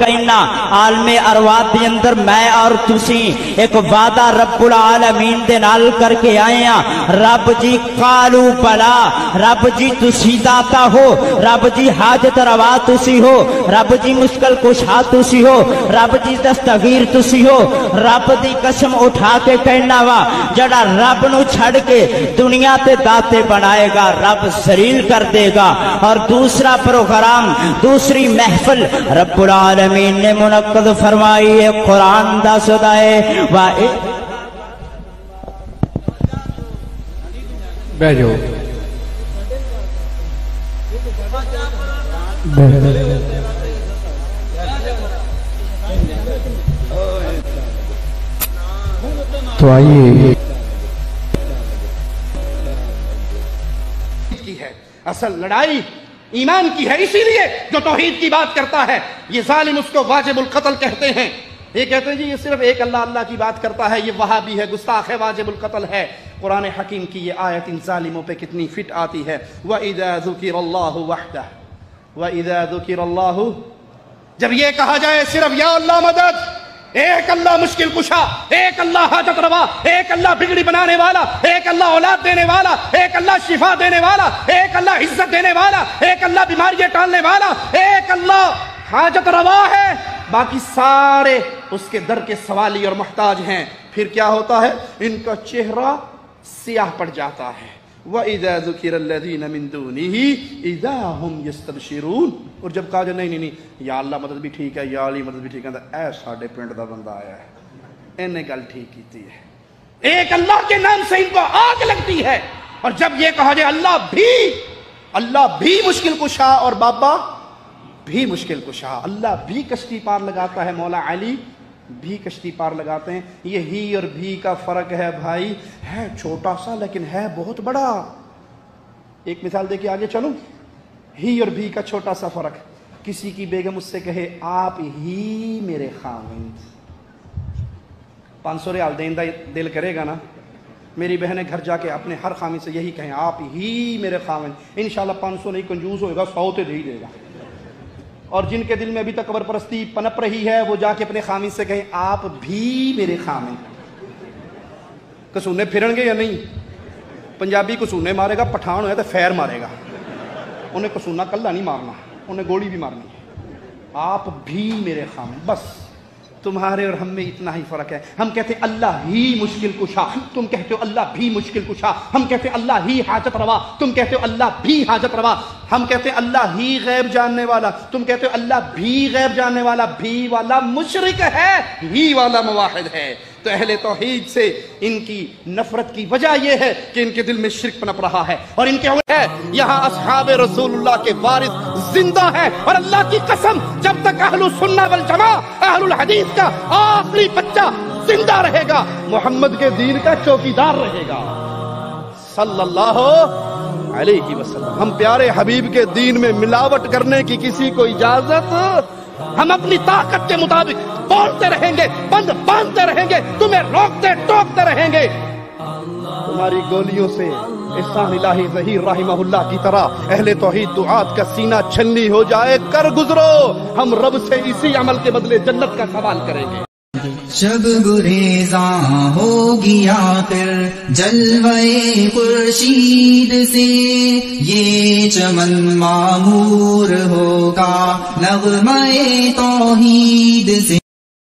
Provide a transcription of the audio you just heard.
कहना आलमे अरवाद के अंदर मैं और तुसी एक वादा रब्बुल आलमीन दे नाल करके आए हैं। रब जी कालू पला, रब जी तुसी दाता हो, रब जी हाजत रवा तुसी हो, रब जी मुश्किल कुशा तुसी हो, रब जी दस्तगीर तुसी हो, रब दी कसम उठा के कहना वा, जड़ा रब नु छड़ के दुनिया ते दाते बनाएगा, रब जलील कर देगा। और दूसरा प्रोग्राम, दूसरी महफिल रब्बुल आलमीन आलमीन ने मुनद फरमाई है कुरान का सुदा है वाह बह जाओ। तो आइए। की है? असल लड़ाई ईमान की है इसीलिए जो तोहीद की बात करता है। ये जालिम उसको वाजिबुल कत्ल कहते हैं। ये कहते हैं जी, ये सिर्फ़ एक अल्लाह अल्लाह की बात करता है, ये वहा भी है, गुस्ताख है, वाजिबुल कत्ल है। कुरान हकीम की ये आयत इन जालिमों पे कितनी फिट आती है। व इदाजुकिर वहदा व जब ये कहा जाए सिर्फ़ या अल्लाह मदद एक अल्लाह मुश्किल कुशा, एक अल्लाह हाजत रवा, एक अल्लाह बिगड़ी बनाने वाला, एक अल्लाह औलाद देने वाला, एक अल्लाह शिफा देने वाला, एक अल्लाह इज़्ज़त देने वाला, एक अल्लाह बीमारियाँ टालने वाला, एक अल्लाह हाजत रवा है। बाकी सारे उसके दर के सवाली और मोहताज हैं। फिर क्या होता है? इनका चेहरा सियाह पड़ जाता है। और जब कहा नहीं नहीं नहीं, या अल्लाह मदद भी ठीक है, या अली मदद भी ठीक है साडे पिंड का बंदा आया है। इन्हें गल ठीक की है। एक अल्लाह के नाम से इनको आग लगती है। और जब ये कहा जाए, अल्लाह भी अल्लाह भी मुश्किल कुशा और बाबा भी मुश्किल कुशा, अल्लाह भी कश्ती पार लगाता है मौला अली भी कश्ती पार लगाते हैं। ये ही और भी का फ़र्क है भाई। है छोटा सा, लेकिन है बहुत बड़ा। एक मिसाल देके आगे चलो। ही और भी का छोटा सा फ़र्क। किसी की बेगम उससे कहे, आप ही मेरे खामिंद। पाँच सौ रियाल देन दिल करेगा ना? मेरी बहनें घर जाके अपने हर खामी से यही कहें, आप ही मेरे खामिंद। इन पाँच सौ नहीं, कंजूस होगा सौ तो दे ही देगा। और जिनके दिल में अभी तक कबर परस्ती पनप रही है, वो जाके अपने खामी से कहें, आप भी मेरे खामी कसूने फिरनगे या नहीं? पंजाबी कसूने मारेगा, पठान हो तो फैर मारेगा। उन्हें कसूना कला नहीं मारना, उन्हें गोली भी मारनी आप भी मेरे खामी बस। तुम्हारे और हम में इतना ही फ़र्क है। हम कहते हैं अल्लाह ही मुश्किल कुशा। तुम कहते हो अल्लाह भी मुश्किल कुशा। हम कहते हैं अल्लाह ही हाजत रवा तुम कहते हो अल्लाह भी हाजत रवा हम कहते हैं अल्लाह ही गैब जानने वाला। तुम कहते हो अल्लाह भी गैब जानने वाला। भी वाला मुशरक है, ही वाला मुवाहिद है। तो अहले तोहीद से इनकी नफरत की वजह यह है कि इनके दिल में शिरक पनप रहा है और इनके है, यहाँ असहाब रसूलुल्लाह के वारिस ज़िंदा है और अल्लाह की कसम, जब तक अहलु सुन्ना वल जमा, अहलुल हदीस का आखिरी बच्चा ज़िंदा रहेगा, मोहम्मद के दीन का चौकीदार रहेगा। सल्लल्लाहु अलैहि वसल्लम। हम प्यारे हबीब के दीन में मिलावट करने की किसी को इजाज़त हम अपनी ताकत के मुताबिक बोलते रहेंगे, बंद बांधते रहेंगे, तुम्हें रोकते टोकते रहेंगे। तुम्हारी गोलियों से राहिमहुल्लाह की तरह अहले तोहीद दुआत का सीना छन्नी हो जाए, कर गुजरो। हम रब से इसी अमल के बदले जन्नत का सवाल करेंगे। जब गुरेजा हो गया फिर जलवे खुर्शीद से, ये चमन मामूर होगा नगमय तोहीद से।